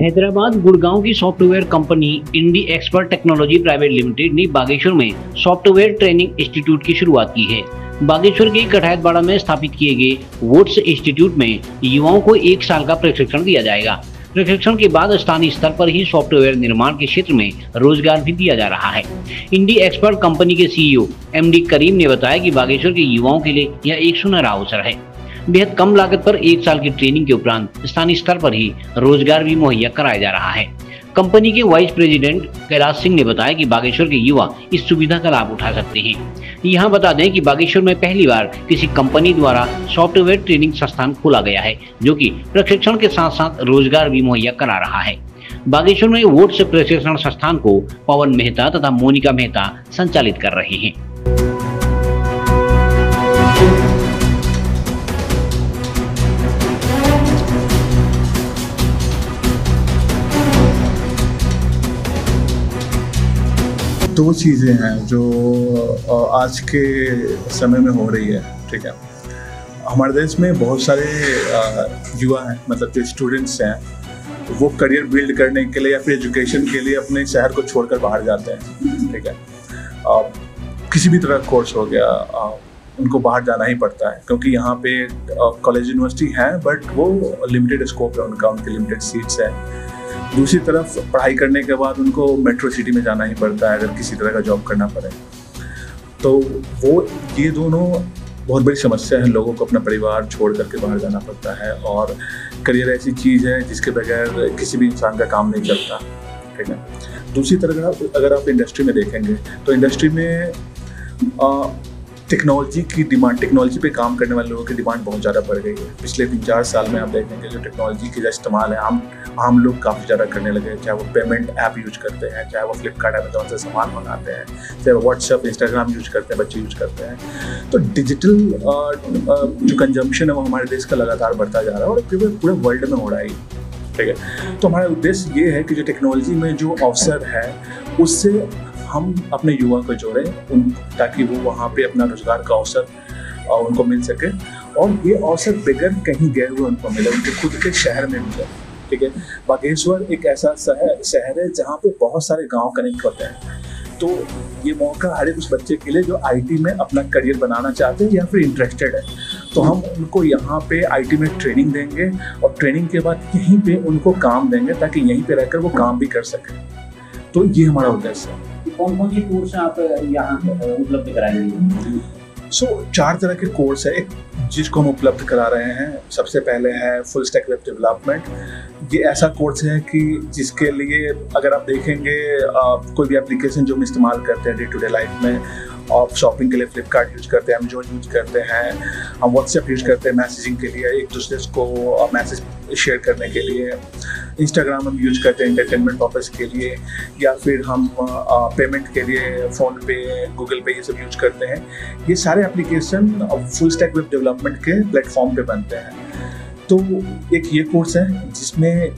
हैदराबाद गुड़गांव की software company Indi expert technology private limited ने बागेश्वर में सॉफ्टवेयर ट्रेनिंग इंस्टीट्यूट की शुरुआत की है। बागेश्वर के कठायतबाड़ा में स्थापित किए गए वोट्स इंस्टीट्यूट में युवाओं को एक साल का प्रशिक्षण दिया जाएगा। प्रशिक्षण के बाद स्थानीय स्तर पर ही सॉफ्टवेयर निर्माण के क्षेत्र में रोज़गार भी दिया जा रहा है। इंडी एक्सपर्ट कंपनी के सीईओ एमडी करीम ने बताया कि बागेश्वर के युवाओं के लिए यह एक सुनहरा अवसर है। बेहद कम लागत पर एक साल की ट्रेनिंग के उपरांत स्थानीय स्तर पर ही रोज़गार भी मुहैया कराया जा रहा है। कंपनी के वाइस प्रेसिडेंट कैलाश सिंह ने बताया कि बागेश्वर के युवा इस सुविधा का लाभ उठा सकते हैं। यहाँ बता दें कि बागेश्वर में पहली बार किसी कंपनी द्वारा सॉफ्टवेयर ट्रेनिंग संस्थान खोला गया है, जो कि प्रशिक्षण के साथ साथ रोज़गार भी मुहैया करा रहा है। बागेश्वर में वोट से प्रशिक्षण संस्थान को पवन मेहता तथा मोनिका मेहता संचालित कर रहे हैं। दो चीज़ें हैं जो आज के समय में हो रही है ठीक है? हमारे देश में बहुत सारे युवा हैं मतलब जो स्टूडेंट्स हैं वो करियर बिल्ड करने के लिए या फिर एजुकेशन के लिए अपने शहर को छोड़कर बाहर जाते हैं ठीक है? आ, किसी भी तरह कोर्स हो गया आ, उनको बाहर जाना ही पड़ता है क्योंकि यहाँ पे कॉलेज यूनिवर्सिटी है बट वो लिमिटेड स्कोप है उनका उनके लिमिटेड सीट्स है। दूसरी तरफ़ पढ़ाई करने के बाद उनको मेट्रो सिटी में जाना ही पड़ता है, अगर किसी तरह का जॉब करना पड़े। तो वो, ये दोनों बहुत बड़ी समस्या है, लोगों को अपना परिवार छोड़ करके बाहर जाना पड़ता है और करियर ऐसी चीज़ है जिसके बगैर किसी भी इंसान का काम नहीं चलता, ठीक है? दूसरी तरह अगर आप इंडस्ट्री में देखेंगे तो इंडस्ट्री में टेक्नोलॉजी की डिमांड, टेक्नोलॉजी पे काम करने वाले लोगों की डिमांड बहुत ज़्यादा बढ़ गई है। पिछले तीन चार साल में आप देखेंगे जो टेक्नोलॉजी की जो इस्तेमाल है, आम आम लोग काफ़ी ज़्यादा करने लगे हैं। चाहे वो पेमेंट ऐप यूज़ करते हैं, चाहे वो फ्लिपकार्ट अमेजोन से सामान मंगाते हैं, चाहे वो व्हाट्सअप इंस्टाग्राम यूज़ करते हैं, बच्चे यूज़ करते हैं। तो डिजिटल जो कंजम्पशन है वो हमारे देश का लगातार बढ़ता जा रहा है और पूरे वर्ल्ड में हो रहा है ठीक है? तो हमारा उद्देश्य ये है कि जो टेक्नोलॉजी में जो अवसर है, उससे हम अपने युवा को जोड़ें, उन, ताकि वो वहाँ पे अपना रोज़गार का अवसर उनको मिल सके। और ये अवसर बगैर कहीं गए हुए उनको मिले, उनके खुद के शहर में मिले, ठीक है? बागेश्वर एक ऐसा शहर शहर है जहाँ पे बहुत सारे गाँव कनेक्ट होते हैं। तो ये मौका हर एक उस बच्चे के लिए जो आईटी में अपना करियर बनाना चाहते हैं या फिर इंटरेस्टेड है तो हम उनको यहाँ पे आईटी में ट्रेनिंग देंगे और ट्रेनिंग के बाद यहीं पे उनको काम देंगे, ताकि यहीं पे रहकर वो काम भी कर सकें। तो ये हमारा उद्देश्य है। कौन कौन सी कोर्स आप यहाँ उपलब्ध कराएँगे सो so, चार तरह के कोर्स है। एक जिसको हम उपलब्ध करा रहे हैं सबसे पहले है फुल स्टैक वेब डेवलपमेंट ये ऐसा कोर्स है कि जिसके लिए अगर आप देखेंगे आ, कोई भी एप्लीकेशन जो हम इस्तेमाल करते हैं डे टू डे लाइफ में आप शॉपिंग के लिए फ्लिपकार्ट यूज़ करते हैं अमेजोन यूज़ करते हैं हम व्हाट्सएप यूज़ करते हैं मैसेजिंग के लिए एक दूसरे को मैसेज शेयर करने के लिए। इंस्टाग्राम हम यूज़ करते हैं इंटरटेनमेंट पर्पज के लिए, या फिर हम पेमेंट के लिए फ़ोन पे गूगल पे ये सब यूज़ करते हैं। ये सारे application full stack web development के प्लेटफॉर्म पे बनते हैं। तो एक ये कोर्स है जिसमें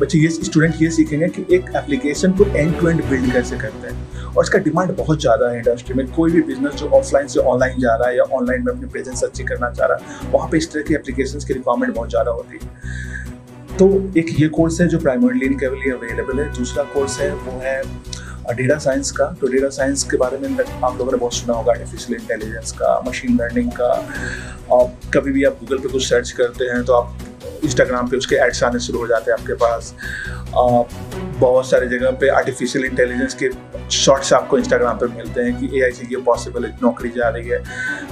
बच्चे ये स्टूडेंट ये सीखेंगे कि एक एप्लीकेशन को एंड टू एंड बिल्ड कैसे करते हैं। और इसका डिमांड बहुत ज़्यादा है इंडस्ट्री में। कोई भी बिज़नेस जो ऑफलाइन से ऑनलाइन जा रहा है या ऑनलाइन में अपनी प्रेजेंस अच्छी करना चाह रहा है, वहाँ पे इस तरह की एप्लीकेशन की रिक्वायरमेंट बहुत ज़्यादा होती है। तो एक ये कोर्स है जो प्राइमरीली लिए अवेलेबल है। दूसरा कोर्स है, वो है डेटा साइंस का। तो डेटा साइंस के बारे में आप लोगों ने बहुत सुना होगा आर्टिफिशियल इंटेलिजेंस का मशीन लर्निंग का। और कभी भी आप गूगल पे कुछ सर्च करते हैं तो आप इंस्टाग्राम पे उसके एड्स आने शुरू हो जाते हैं आपके पास। बहुत सारी जगह पे आर्टिफिशियल इंटेलिजेंस के शॉर्ट्स आपको इंस्टाग्राम पे मिलते हैं कि ए आई से ये पॉसिबल है, नौकरी जा रही है।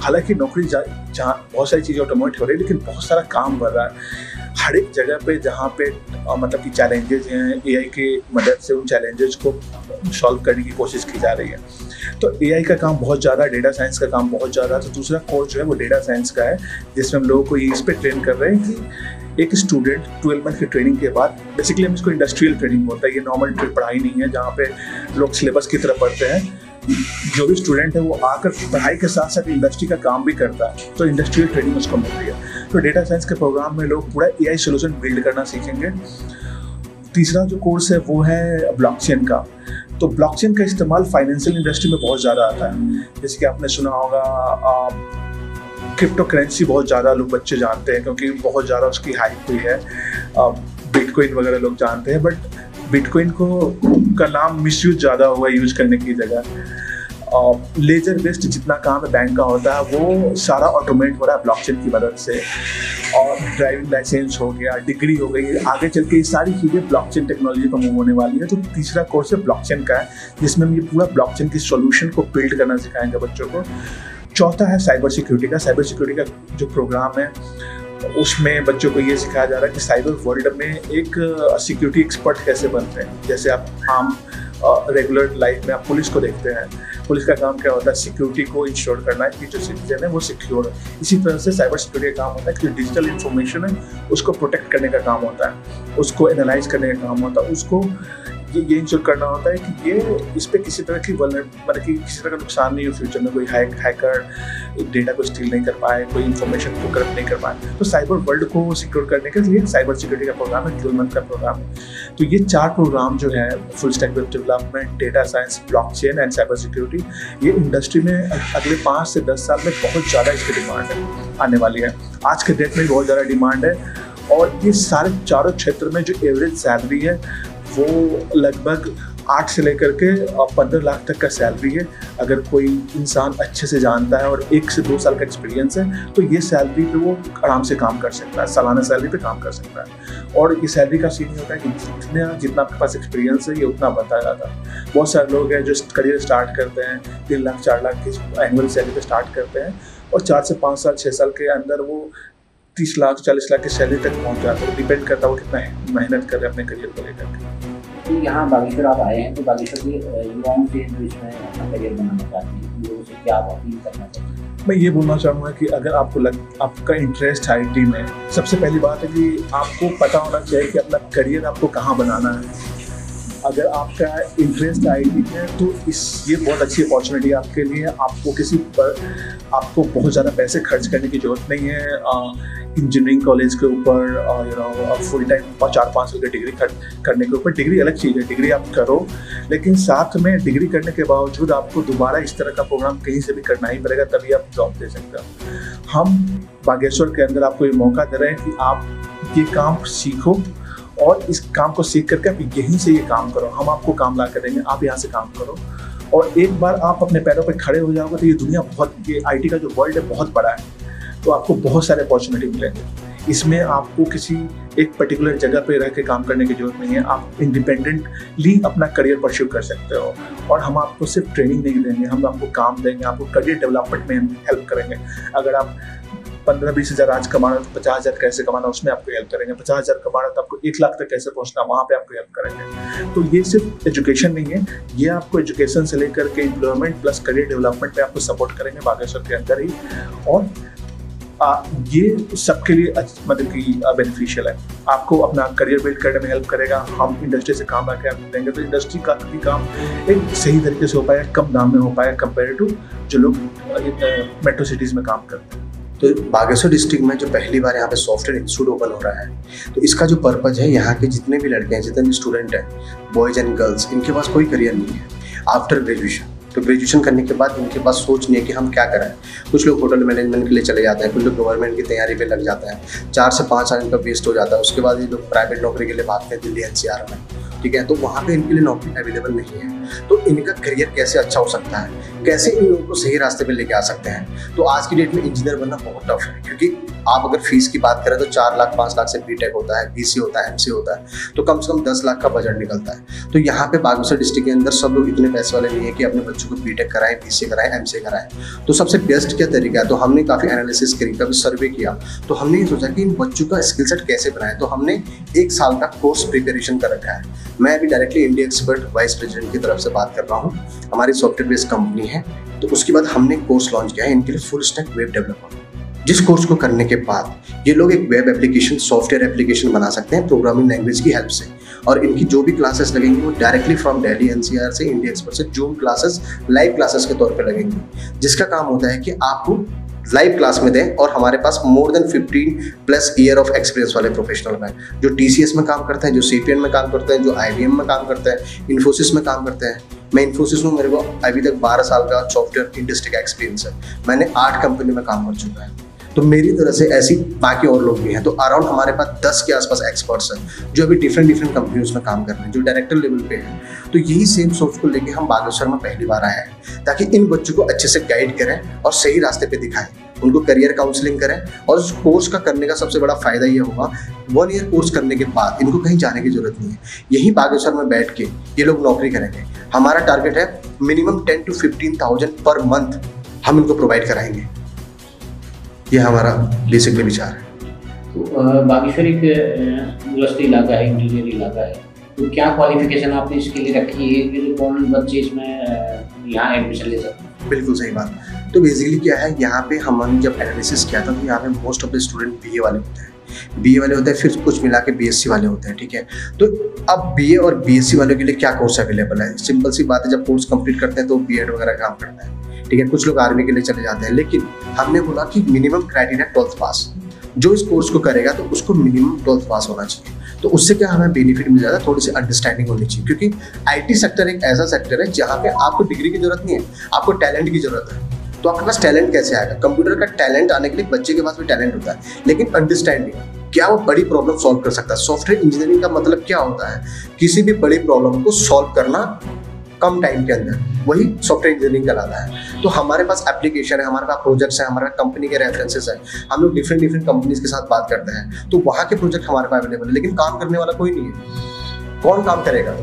हालाँकि नौकरी जा जहाँ बहुत सारी चीज़ें ऑटोमेट हो रही है, लेकिन बहुत सारा काम बढ़ रहा है। हर एक जगह पे जहाँ पे मतलब कि चैलेंजेस हैं ए की मदद से उन चैलेंजेस को सॉल्व करने की कोशिश की जा रही है। तो एआई का काम बहुत ज़्यादा डेटा साइंस का काम बहुत ज़्यादा तो दूसरा कोर्स जो है वो डेटा साइंस का है, जिसमें हम लोगों को इस पर ट्रेन कर रहे हैं कि एक स्टूडेंट ट्वेल्व मंथ की ट्रेनिंग के बाद बेसिकली हम इसको इंडस्ट्रियल ट्रेनिंग होता है, ये नॉर्मल पढ़ाई नहीं है, जहाँ पे लोग सिलेबस की तरफ़ पढ़ते हैं। जो भी स्टूडेंट है वो आकर पढ़ाई के साथ साथ इंडस्ट्री का काम भी करता है तो इंडस्ट्रियल ट्रेनिंग उसको मिल रही है। तो डेटा साइंस के प्रोग्राम में लोग पूरा ए आई सोल्यूशन बिल्ड करना सीखेंगे। तीसरा जो कोर्स है, वो है ब्लॉकचेन का। तो ब्लॉकचेन का इस्तेमाल फाइनेंशियल इंडस्ट्री में बहुत ज़्यादा आता है। जैसे कि आपने सुना होगा क्रिप्टो करेंसी बहुत ज़्यादा लोग बच्चे जानते हैं, क्योंकि बहुत ज़्यादा उसकी हाइप हुई है। बिटकॉइन वगैरह लोग जानते हैं बट बिटकॉइन को का नाम मिसयूज ज़्यादा हुआ यूज़ करने की जगह। लेजर बेस्ड जितना काम है बैंक का होता है, वो सारा ऑटोमेट हो रहा है ब्लॉकचेन की मदद से। और ड्राइविंग लाइसेंस हो गया डिग्री हो गई, आगे चल के ये सारी चीज़ें ब्लॉकचेन टेक्नोलॉजी पर मूव होने वाली है। तो तीसरा कोर्स है ब्लॉकचेन का है, जिसमें हम ये पूरा ब्लॉकचेन की सोल्यूशन को बिल्ड करना सिखाएँगे बच्चों को। चौथा है साइबर सिक्योरिटी का। साइबर सिक्योरिटी का जो प्रोग्राम है, उसमें बच्चों को ये सिखाया जा रहा है कि साइबर वर्ल्ड में एक सिक्योरिटी एक्सपर्ट कैसे बनते हैं। जैसे आप आम रेगुलर लाइफ में आप पुलिस को देखते हैं पुलिस का काम क्या होता है? सिक्योरिटी को इंश्योर करना है कि जो सिटीजन है वो सिक्योर है। इसी तरह से साइबर सिक्योरिटी का काम होता है, कि जो डिजिटल इन्फॉर्मेशन है, उसको प्रोटेक्ट करने का काम होता है, उसको एनालाइज करने का काम होता है, उसको ये ये इंश्योर करना होता है कि ये इस पर किसी तरह की मतलब कि किसी तरह का नुकसान नहीं हो फ्यूचर में, कोई हैक हैकर डेटा को स्टील नहीं कर पाए, कोई इन्फॉर्मेशन को करप्ट नहीं कर पाए। तो साइबर वर्ल्ड को सिक्योर करने के लिए साइबर सिक्योरिटी का प्रोग्राम है ट्वेल्व का प्रोग्राम है। तो ये चार प्रोग्राम जो है full stack web development data science block and cyber security ये इंडस्ट्री में अगले पाँच से दस साल में बहुत ज़्यादा इसकी डिमांड है, आने वाली है। आज के डेट में बहुत ज़्यादा डिमांड है और ये सारे चारों क्षेत्र में जो एवरेज सैलरी है वो लगभग आठ से लेकर के पंद्रह लाख तक का सैलरी है। अगर कोई इंसान अच्छे से जानता है और एक से दो साल का एक्सपीरियंस है तो ये सैलरी पे वो आराम से काम कर सकता है, सालाना सैलरी पे काम कर सकता है। और ये सैलरी का सीन होता है कि जितने, जितना आपके पास एक्सपीरियंस है, ये उतना बताया जाता है। बहुत सारे लोग हैं जो करियर स्टार्ट करते हैं, तीन लाख, चार लाख की एनुअल सैलरी पे स्टार्ट करते हैं और चार से पाँच साल छः साल के अंदर वो तीस लाख, चालीस लाख की सैलरी तक पहुँच जाता है। डिपेंड करता है वो कितना मेहनत कर रहे हैं अपने करियर को लेकर के। तो यहाँ बागेश्वर आप आए हैं तो बागेश्वर के युवाओं से जो इसमें अपना करियर बनाना चाहते हैं लोगों से क्या आप अपील करना चाहते हैं? मैं ये बोलना चाहूँगा कि अगर आपको लग, आपका इंटरेस्ट है आई में, सबसे पहली बात है कि आपको पता होना चाहिए कि अपना करियर आपको कहाँ बनाना है। अगर आपका इंटरेस्ट आई है तो इस, ये बहुत अच्छी अपॉर्चुनिटी आपके लिए। आपको किसी पर, आपको बहुत ज़्यादा पैसे खर्च करने की ज़रूरत नहीं है। इंजीनियरिंग कॉलेज के ऊपर यू नो फुल टाइम चार पाँच साल की डिग्री कर, करने के ऊपर डिग्री अलग चीज़ है डिग्री आप करो। लेकिन साथ में डिग्री करने के बावजूद आपको दोबारा इस तरह का प्रोग्राम कहीं से भी करना ही पड़ेगा तभी आप जॉब दे सकते हो। हम बागेश्वर के अंदर आपको ये मौका दे रहे हैं कि आप ये काम सीखो और इस काम को सीख करके आप यहीं से ये काम करो। हम आपको काम ला कर देंगे आप यहाँ से काम करो। और एक बार आप अपने पैरों पर खड़े हो जाओगे तो ये दुनिया बहुत ये आईटी का जो वर्ल्ड है बहुत बड़ा है। तो आपको बहुत सारे अपॉर्चुनिटी मिलेंगे। इसमें आपको किसी एक पर्टिकुलर जगह पे रह के काम करने की ज़रूरत नहीं है। आप इंडिपेंडेंटली अपना करियर परस्यू कर सकते हो। और हम आपको सिर्फ़ ट्रेनिंग नहीं देंगे, हम आपको काम देंगे, आपको करियर डेवलपमेंट में हेल्प करेंगे। अगर आप पंद्रह बीस हज़ार आज कमाना तो पचास हज़ार कैसे कमाना उसमें आपको हेल्प करेंगे। पचास हज़ार कमाना तो आपको एक लाख तक कैसे पहुँचना वहाँ पे आपको हेल्प करेंगे। तो ये सिर्फ़ एजुकेशन नहीं है, ये आपको एजुकेशन से लेकर के एम्प्लॉयमेंट प्लस करियर डेवलपमेंट में आपको सपोर्ट करेंगे बागेश्वर के अंदर ही। और आ, ये सबके लिए मतलब कि बेनिफिशियल है। आपको अपना करियर बिल्ड करने में हेल्प करेगा। हम इंडस्ट्री से काम आके आपको देंगे तो इंडस्ट्री का भी काम एक सही तरीके से हो पाएगा कम दाम में हो पाएगा कंपेयर टू जो लोग मेट्रो सिटीज़ में काम करते हैं। तो बागेश्वर डिस्ट्रिक्ट में जो पहली बार यहाँ पे सॉफ्टवेयर इंस्टीट्यूट ओपन हो रहा है तो इसका जो पर्पज है यहाँ के जितने भी लड़के हैं जितने भी स्टूडेंट हैं बॉयज़ एंड गर्ल्स इनके पास कोई करियर नहीं है। आफ्टर ग्रेजुएशन तो ग्रेजुएशन करने के बाद उनके पास सोच नहीं है कि हम क्या करें। कुछ लोग होटल मैनेजमेंट के लिए चले जाते हैं, कुछ लोग गवर्नमेंट की तैयारी पे लग जाते हैं। चार से पाँच साल इनका वेस्ट हो जाता है। उसके बाद ये लोग प्राइवेट नौकरी के लिए भागते हैं दिल्ली एनसीआर में, ठीक है? तो वहाँ पे इनके लिए नौकरी अवेलेबल नहीं है। तो इनका करियर कैसे अच्छा हो सकता है? कैसे इन लोगों को सही रास्ते पे लेके आ सकते हैं? तो आज की डेट में इंजीनियर बनना बहुत टफ है, क्योंकि आप अगर फ़ीस की बात करें तो चार लाख, पाँच लाख से बी होता है बी होता है एम होता है तो कम से कम दस लाख का बजट निकलता है। तो यहाँ पे बागेश्वर डिस्ट्रिक्ट के अंदर सब लोग इतने पैसे वाले नहीं है कि अपने बच्चों को बी टेक कराएँ बी सी कराएँ एम कराएँ। तो सबसे बेस्ट क्या तरीका है? तो हमने काफ़ी एनालिसिस करी कभी सर्वे किया। तो हमने ये सोचा कि इन बच्चों का स्किल सेट कैसे बनाए? तो हमने एक साल का कोर्स प्रिपेरेशन कर रखा है। मैं अभी directly India expert vice president की तरफ़ से बात कर रहा हूँ। हमारी सॉफ्टवेयर बेस्ड कंपनी है। तो उसके बाद हमने कोर्स लॉन्च किया है। इनके लिए फुल स्टैक वेब डेवलपर जिस कोर्स को करने के बाद ये लोग एक वेब एप्लीकेशन सॉफ्टवेयर एप्लीकेशन बना सकते हैं प्रोग्रामिंग लैंग्वेज की हेल्प से। और इनकी जो भी क्लासेस लगेंगी वो डायरेक्टली फ्रॉम दिल्ली एनसीआर से इंडिया एक्सपर्ट से जूम क्लासेस लाइव क्लासेस के तौर पर लगेंगी। जिसका काम होता है कि आपको लाइव क्लास में दें और हमारे पास more than 15 plus year of experience वाले प्रोफेशनल हैं, जो TCS में काम करते हैं, जो सी में काम करते हैं, जो आई में काम करते हैं इन्फोसिस में काम करते हैं। मैं इन्फोसिस हूँ, मेरे को अभी तक बारह साल का सॉफ्टवेयर इंडस्ट्री का एक्सपीरियंस है। मैंने आठ कंपनी में काम कर चुका है। तो मेरी तरह से ऐसी बाकी और लोग भी हैं। तो अराउंड हमारे पास दस के आसपास एक्सपर्ट्स हैं, जो अभी डिफरेंट डिफरेंट कंपनीज़ में काम कर रहे हैं, जो डायरेक्टर लेवल पे हैं। तो यही सेम सोच को लेके हम बागेश्वर में पहली बार आए हैं, ताकि इन बच्चों को अच्छे से गाइड करें और सही रास्ते पे दिखाएँ। उनको करियर काउंसलिंग करें और उस कोर्स का करने का सबसे बड़ा फ़ायदा ये होगा वन ईयर कोर्स करने के बाद इनको कहीं जाने की ज़रूरत नहीं है। यहीं बागेश्वर में बैठ के ये लोग नौकरी करेंगे। हमारा टारगेट है minimum ten to fifteen thousand per month हम इनको प्रोवाइड कराएँगे। ये हमारा बेसिकली विचार है। तो बागेश्वर एक दूरस्थ इलाका है इंटीरियर इलाका है। तो क्या क्वालिफिकेशन आपने इसके लिए रखी है कि कौन बच्चे इसमें यहाँ एडमिशन ले सकते हैं? बिल्कुल सही बात। तो बेसिकली क्या है यहाँ पे हमने जब एनालिसिस किया था तो यहाँ पे most of the student BA वाले होते हैं। बीए वाले होते हैं फिर कुछ मिला के बी वाले होते हैं ठीक है? तो अब बीए और बीएससी वालों के लिए क्या कोर्स अवेलेबल है? सिंपल सी बात है जब कोर्स कंप्लीट करते हैं तो बी वगैरह काम करता है ठीक है? कुछ लोग आर्मी के लिए चले जाते हैं लेकिन हमने बोला कि मिनिमम क्राइटेरिया ट्वेल्थ पास जो इस कोर्स को करेगा तो उसको मिनिमम ट्वेल्थ पास होना चाहिए। तो उससे क्या हमें बेनिफिट मिल जाता है? थोड़ी सी अंडरस्टैंडिंग होनी चाहिए। क्योंकि आईटी सेक्टर एक ऐसा सेक्टर है जहाँ पे आपको डिग्री की ज़रूरत नहीं है, आपको टैलेंट की ज़रूरत है। तो आपके पास टैलेंट कैसे आएगा? कंप्यूटर का टैलेंट आने के लिए बच्चे के पास भी टैलेंट होता है। लेकिन अंडरस्टैंडिंग क्या वो बड़ी प्रॉब्लम सॉल्व कर सकता है? सॉफ्टवेयर इंजीनियरिंग का मतलब क्या होता है? किसी भी बड़ी प्रॉब्लम को सॉल्व करना कम टाइम के अंदर वही सॉफ्टवेयर इंजीनियरिंग कहलाता है। तो हमारे पास एप्लीकेशन है, हमारे पास प्रोजेक्ट्स हैं, हमारे कंपनी के रेफरेंसेस हैं। हम लोग डिफरेंट डिफरेंट कंपनीज़ के साथ बात करते हैं। तो वहाँ के प्रोजेक्ट हमारे पास अवेलेबल है, लेकिन काम करने वाला कोई नहीं है। कौन काम करेगा?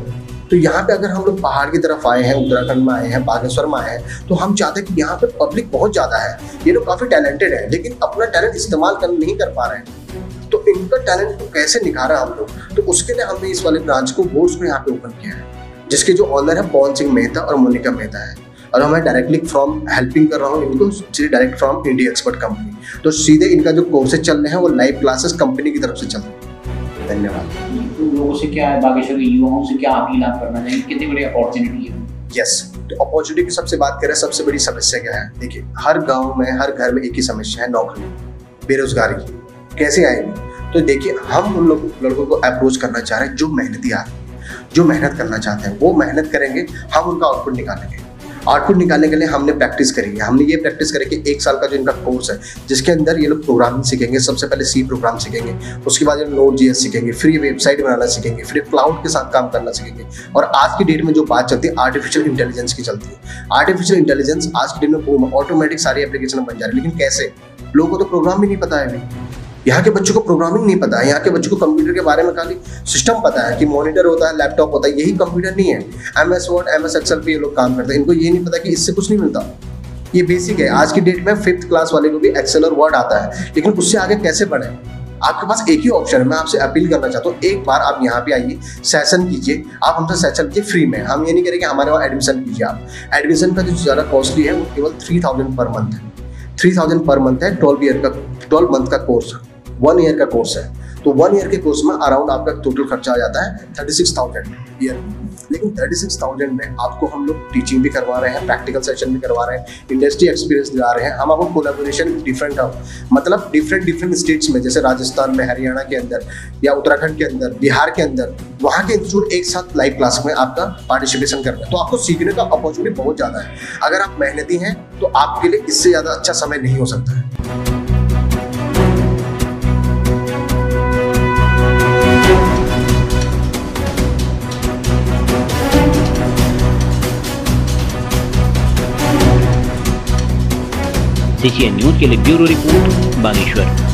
तो यहाँ पे अगर हम लोग पहाड़ की तरफ़ आए हैं, उत्तराखंड में आए हैं, बागेश्वर में आए हैं तो हम चाहते हैं कि यहाँ पे पब्लिक बहुत ज़्यादा है। ये लोग काफ़ी टैलेंटेड है, लेकिन अपना टैलेंट इस्तेमाल कर, नहीं कर पा रहे हैं। तो इनका टैलेंट को कैसे निखारा हम लोग? तो उसके लिए हमने इस वाले ब्रांच को बोर्ड्स को यहाँ पे ओपन किया है। जिसके जो ऑनर है पवन सिंह मेहता और मोनिका मेहता है। और मैं डायरेक्टली फ्रॉम हेल्पिंग कर रहा हूँ इनको सीधे direct from India expert company तो सीधे इनका जो कोर्सेज चल रहे हैं वो लाइव क्लासेस कंपनी की तरफ़ से चल रहे हैं। धन्यवाद। तो लोगों से क्या है बागेश्वर के युवाओं से क्या अपील आप करना चाहिए कितनी बड़ी अपॉर्चुनिटी है? यस तो अपॉर्चुनिटी की सबसे बात करें सबसे बड़ी समस्या क्या है? देखिए हर गाँव में हर घर में एक ही समस्या है नौकरी बेरोजगारी। कैसे आएगी? तो देखिए हम उन लोग लड़कों को अप्रोच करना चाह रहे हैं जो मेहनती आ जो मेहनत करना चाहते हैं, वो मेहनत करेंगे, हम उनका आउटपुट निकालेंगे। आउटपुट निकालने के लिए हमने प्रैक्टिस करी है। हमने ये प्रैक्टिस करी कि एक साल का जो इनका कोर्स है, जिसके अंदर ये लोग प्रोग्रामिंग सीखेंगे, सबसे पहले सी प्रोग्राम सीखेंगे, उसके बाद ये नोट जी सीखेंगे फ्री वेबसाइट बनाना सीखेंगे फिर क्लाउड के साथ काम करना सीखेंगे। और आज की डेट में जो बात चलती है आर्टिफिशियल इंटेलिजेंस की चलती है। आर्टिफिशियल इंटेलिजेंस आज की डेट में ऑटोमेटिक सारी एप्लीकेशन बन जा रही है, लेकिन कैसे? लोगों को तो प्रोग्राम भी नहीं पता है अभी। यहाँ के बच्चों को प्रोग्रामिंग नहीं पता है, यहाँ के बच्चों को कंप्यूटर के बारे में खाली सिस्टम पता है कि मॉनिटर होता है लैपटॉप होता है, यही कंप्यूटर नहीं है। M S Word M S Excel पे ये लोग काम करते हैं। इनको ये नहीं पता कि इससे कुछ नहीं मिलता। ये बेसिक है। आज की डेट में फिफ्थ क्लास वाले को भी एक्सेल और वर्ड आता है, लेकिन उससे आगे कैसे बढ़े? आपके पास एक ही ऑप्शन है। मैं आपसे अपील करना चाहता हूँ, एक बार आप यहाँ पे आइए सेशन कीजिए। आप हमसे सेशन कीजिए फ्री में। हम ये नहीं करेंगे हमारे वहाँ एडमिशन कीजिए आप। एडमिशन का जो ज़्यादा कॉस्टली है, वो केवल थ्री थाउज़ेंड पर मंथ है। थ्री थाउज़ेंड पर मंथ है ट्वेल्व ईयर का ट्वेल्व मंथ का कोर्स वन ईयर का कोर्स है। तो वन ईयर के कोर्स में अराउंड आपका टोटल खर्चा आ जाता है थर्टी सिक्स थाउज़ेंड ईयर लेकिन थर्टी सिक्स थाउज़ेंड में आपको हम लोग टीचिंग भी करवा रहे हैं प्रैक्टिकल सेशन भी करवा रहे हैं इंडस्ट्री एक्सपीरियंस दिला रहे हैं। हम आपको कोलाबोरेशन डिफरेंट मतलब डिफरेंट डिफरेंट स्टेट्स में, जैसे राजस्थान में, हरियाणा के अंदर या उत्तराखंड के अंदर, बिहार के अंदर, वहाँ के इंस्टीट्यूट एक साथ लाइव क्लास में आपका पार्टिसिपेशन कर रहे हैं। तो आपको सीखने का अपॉर्चुनिटी बहुत ज़्यादा है। अगर आप मेहनती हैं तो आपके लिए इससे ज़्यादा अच्छा समय नहीं हो सकता है। सीसीएन न्यूज़ के लिए ब्यूरो रिपोर्ट बागेश्वर।